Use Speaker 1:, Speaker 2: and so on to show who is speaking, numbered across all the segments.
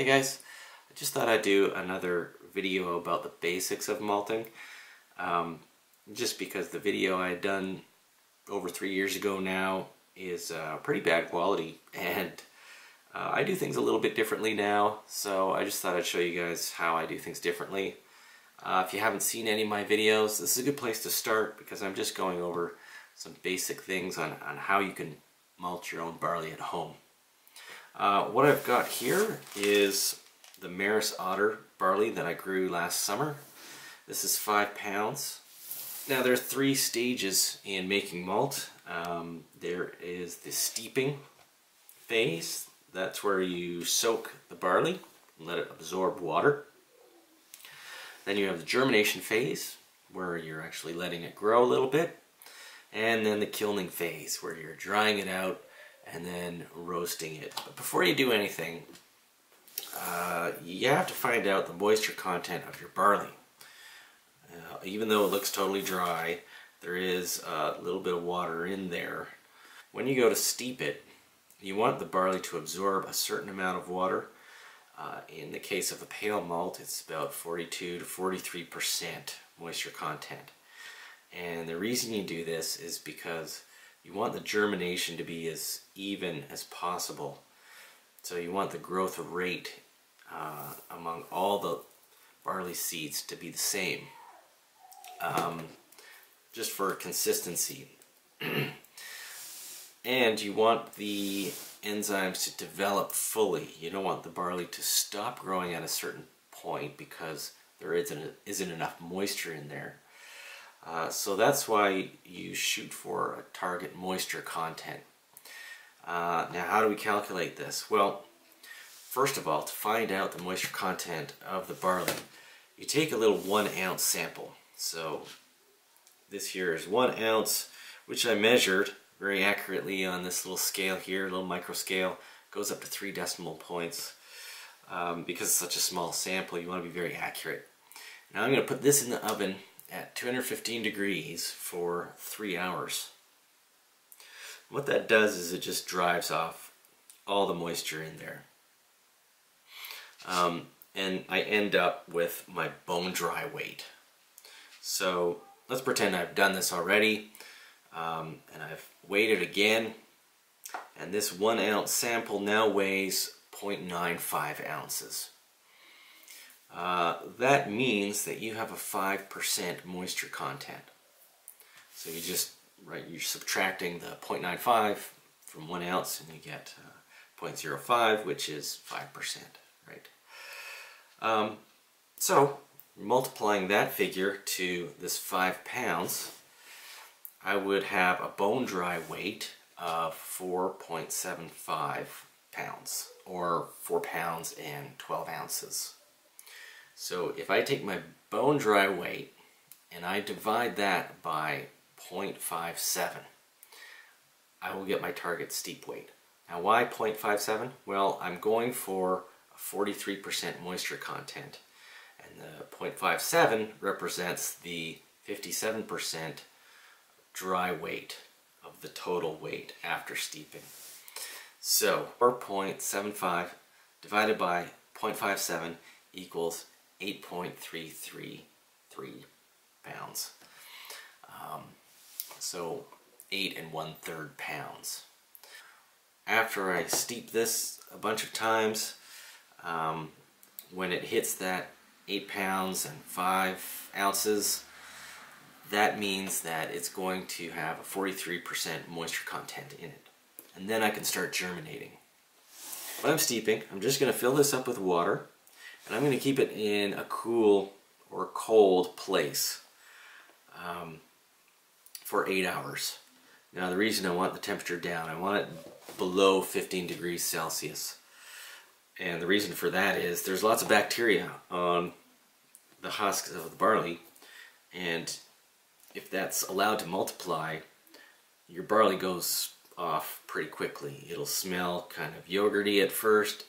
Speaker 1: Hey guys, I just thought I'd do another video about the basics of malting. Um, just because the video I had done over three years ago now is uh, pretty bad quality and uh, I do things a little bit differently now so I just thought I'd show you guys how I do things differently. Uh, if you haven't seen any of my videos, this is a good place to start because I'm just going over some basic things on, on how you can malt your own barley at home. Uh, what I've got here is the Maris Otter barley that I grew last summer. This is five pounds. Now there are three stages in making malt. Um, there is the steeping phase. That's where you soak the barley and let it absorb water. Then you have the germination phase, where you're actually letting it grow a little bit. And then the kilning phase, where you're drying it out and then roasting it. But before you do anything, uh, you have to find out the moisture content of your barley. Uh, even though it looks totally dry, there is a little bit of water in there. When you go to steep it, you want the barley to absorb a certain amount of water uh, in the case of a pale malt, it's about 42 to 43% moisture content. And the reason you do this is because you want the germination to be as even as possible. So you want the growth rate uh, among all the barley seeds to be the same. Um, just for consistency. and you want the enzymes to develop fully. You don't want the barley to stop growing at a certain point because there isn't, isn't enough moisture in there. Uh, so that's why you shoot for a target moisture content. Uh, now how do we calculate this? Well, first of all, to find out the moisture content of the barley, you take a little one ounce sample. So this here is one ounce, which I measured very accurately on this little scale here, little micro scale. Goes up to three decimal points. Um, because it's such a small sample, you want to be very accurate. Now I'm going to put this in the oven at 215 degrees for three hours. What that does is it just drives off all the moisture in there. Um, and I end up with my bone dry weight. So let's pretend I've done this already um, and I've weighed it again and this one ounce sample now weighs 0.95 ounces. That means that you have a 5% moisture content. So you just, right, you're subtracting the 0.95 from one ounce and you get uh, 0.05, which is 5%, right? Um, so, multiplying that figure to this 5 pounds, I would have a bone dry weight of 4.75 pounds or 4 pounds and 12 ounces. So if I take my bone dry weight and I divide that by 0.57, I will get my target steep weight. Now why 0.57? Well, I'm going for 43% moisture content and the 0.57 represents the 57% dry weight of the total weight after steeping. So 4.75 divided by 0.57 equals 8.333 pounds. Um, so 8 and one third pounds. After I steep this a bunch of times, um, when it hits that 8 pounds and 5 ounces, that means that it's going to have a 43% moisture content in it. And then I can start germinating. When I'm steeping, I'm just going to fill this up with water and I'm going to keep it in a cool or cold place um, for eight hours. Now the reason I want the temperature down, I want it below 15 degrees Celsius. And the reason for that is there's lots of bacteria on the husks of the barley and if that's allowed to multiply, your barley goes off pretty quickly. It'll smell kind of yogurty at first,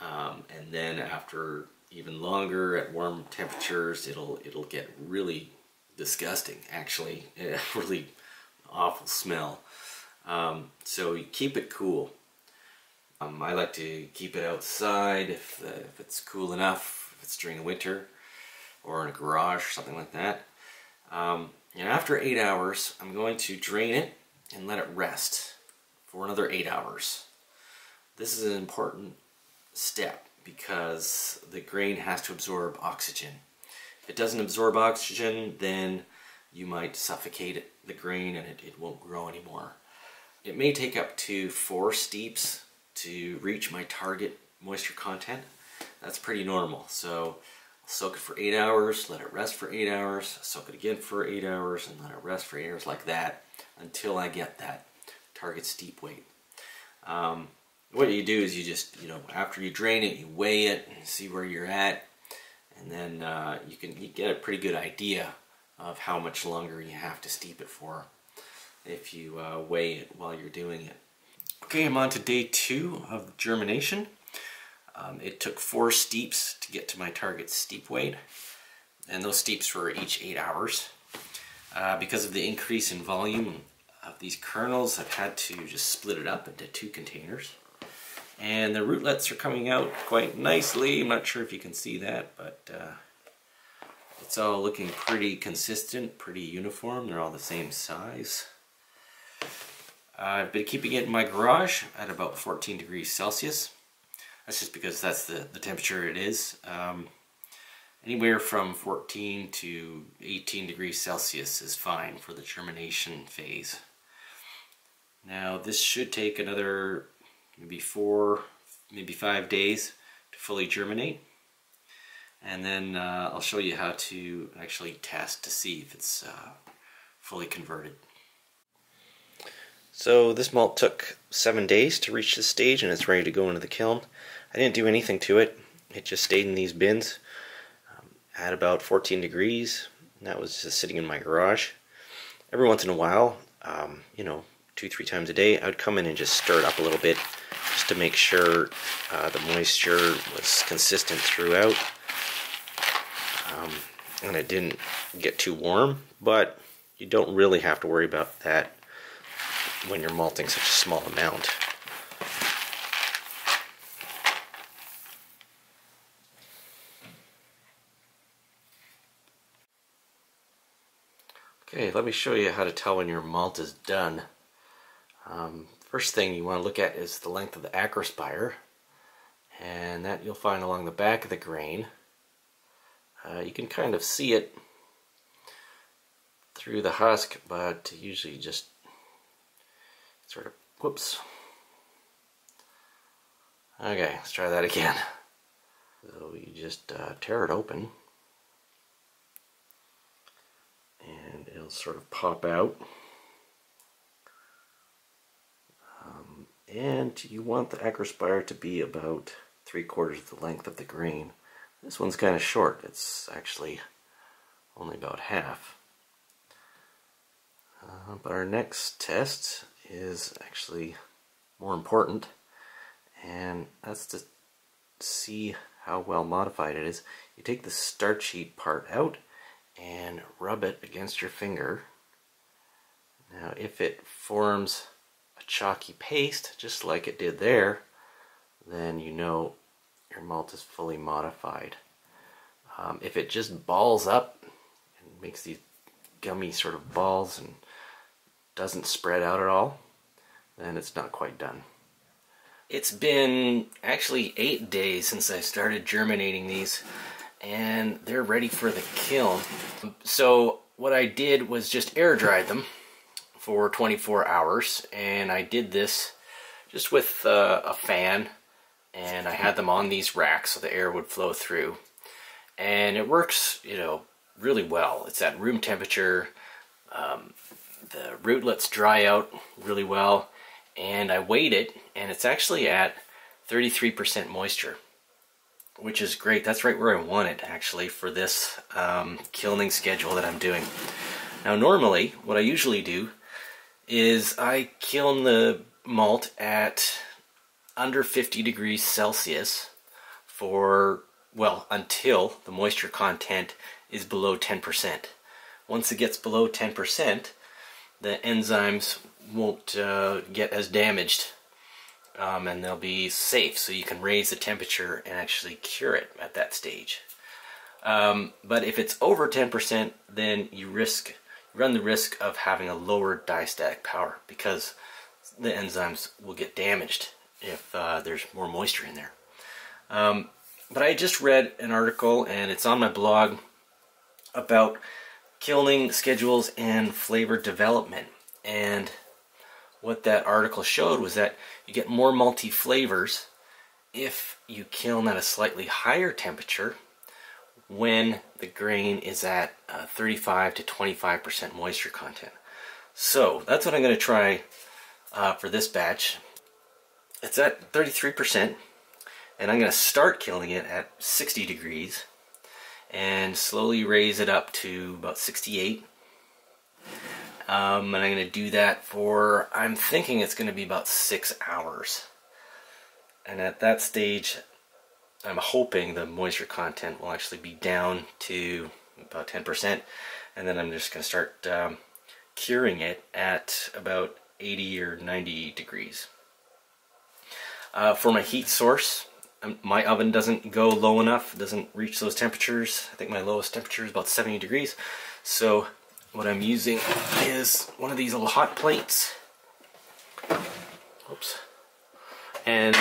Speaker 1: um, and then after even longer at warm temperatures, it'll it'll get really disgusting. Actually, a really awful smell. Um, so you keep it cool. Um, I like to keep it outside if, uh, if it's cool enough, if it's during the winter, or in a garage or something like that. Um, and after eight hours, I'm going to drain it and let it rest for another eight hours. This is an important step because the grain has to absorb oxygen. If it doesn't absorb oxygen, then you might suffocate the grain and it, it won't grow anymore. It may take up to four steeps to reach my target moisture content. That's pretty normal. So I'll soak it for eight hours, let it rest for eight hours, soak it again for eight hours, and let it rest for eight hours like that until I get that target steep weight. Um, what you do is you just, you know, after you drain it, you weigh it and see where you're at, and then uh, you can you get a pretty good idea of how much longer you have to steep it for if you uh, weigh it while you're doing it. Okay, I'm on to day two of germination. Um, it took four steeps to get to my target steep weight, and those steeps were each eight hours. Uh, because of the increase in volume of these kernels, I've had to just split it up into two containers. And the rootlets are coming out quite nicely. I'm not sure if you can see that, but uh, it's all looking pretty consistent, pretty uniform. They're all the same size. I've been keeping it in my garage at about 14 degrees Celsius. That's just because that's the, the temperature it is. Um, anywhere from 14 to 18 degrees Celsius is fine for the germination phase. Now this should take another maybe four, maybe five days to fully germinate. And then uh, I'll show you how to actually test to see if it's uh, fully converted. So this malt took seven days to reach this stage and it's ready to go into the kiln. I didn't do anything to it. It just stayed in these bins um, at about 14 degrees. that was just sitting in my garage. Every once in a while, um, you know, two, three times a day, I would come in and just stir it up a little bit to make sure uh, the moisture was consistent throughout. Um, and it didn't get too warm, but you don't really have to worry about that when you're malting such a small amount. Okay, let me show you how to tell when your malt is done. Um, first thing you want to look at is the length of the acrospire and that you'll find along the back of the grain. Uh, you can kind of see it through the husk but usually just sort of, whoops. Okay, let's try that again. So you just uh, tear it open and it'll sort of pop out. And you want the acrospire to be about three quarters of the length of the grain. This one's kind of short. It's actually only about half. Uh, but our next test is actually more important and that's to see how well modified it is. You take the starchy part out and rub it against your finger. Now if it forms chalky paste just like it did there then you know your malt is fully modified. Um, if it just balls up and makes these gummy sort of balls and doesn't spread out at all, then it's not quite done. It's been actually eight days since I started germinating these and they're ready for the kiln. So what I did was just air dried them for 24 hours and I did this just with uh, a fan and I had them on these racks so the air would flow through. And it works you know really well. It's at room temperature um, the rootlets dry out really well and I weighed it and it's actually at 33% moisture which is great. That's right where I want it actually for this um, kilning schedule that I'm doing. Now normally what I usually do is I kiln the malt at under 50 degrees Celsius for well until the moisture content is below 10% once it gets below 10% the enzymes won't uh, get as damaged um, and they'll be safe so you can raise the temperature and actually cure it at that stage. Um, but if it's over 10%, then you risk run the risk of having a lower diastatic power because the enzymes will get damaged if uh, there's more moisture in there. Um, but I just read an article, and it's on my blog, about kilning schedules and flavor development. And what that article showed was that you get more multi flavors if you kiln at a slightly higher temperature when the grain is at uh, 35 to 25% moisture content. So that's what I'm going to try uh, for this batch. It's at 33% and I'm going to start kilning it at 60 degrees and slowly raise it up to about 68 um, and I'm going to do that for I'm thinking it's going to be about six hours and at that stage I'm hoping the moisture content will actually be down to about 10% and then I'm just going to start um, curing it at about 80 or 90 degrees. Uh, for my heat source, um, my oven doesn't go low enough, doesn't reach those temperatures. I think my lowest temperature is about 70 degrees. So what I'm using is one of these little hot plates. Oops. And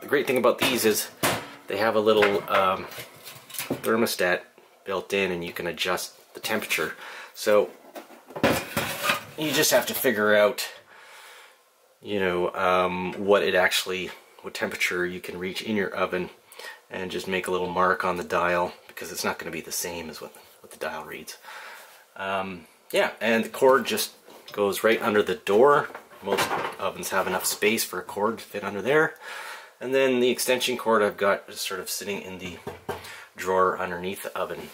Speaker 1: the great thing about these is they have a little um, thermostat built in and you can adjust the temperature. So you just have to figure out you know um, what it actually what temperature you can reach in your oven and just make a little mark on the dial because it's not going to be the same as what, what the dial reads. Um, yeah, and the cord just goes right under the door. Most ovens have enough space for a cord to fit under there. And then the extension cord I've got is sort of sitting in the drawer underneath the oven.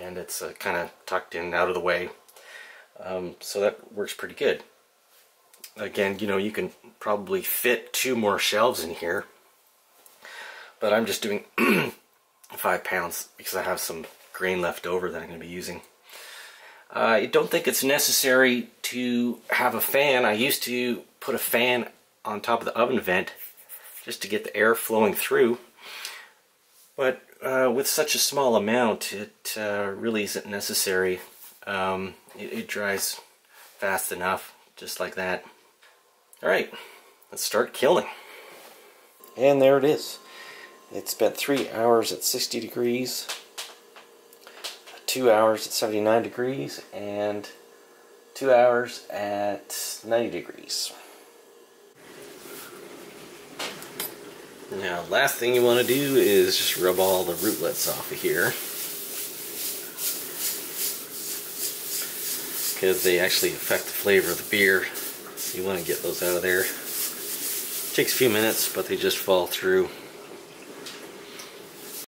Speaker 1: And it's uh, kind of tucked in out of the way. Um, so that works pretty good. Again, you know, you can probably fit two more shelves in here. But I'm just doing five pounds because I have some grain left over that I'm going to be using. Uh, I don't think it's necessary to have a fan. I used to put a fan on top of the oven vent just to get the air flowing through. But uh, with such a small amount, it uh, really isn't necessary. Um, it, it dries fast enough, just like that. Alright, let's start kilning. And there it is. It spent three hours at 60 degrees, two hours at 79 degrees, and two hours at 90 degrees. Now, last thing you want to do is just rub all the rootlets off of here. Because they actually affect the flavor of the beer. You want to get those out of there. It takes a few minutes, but they just fall through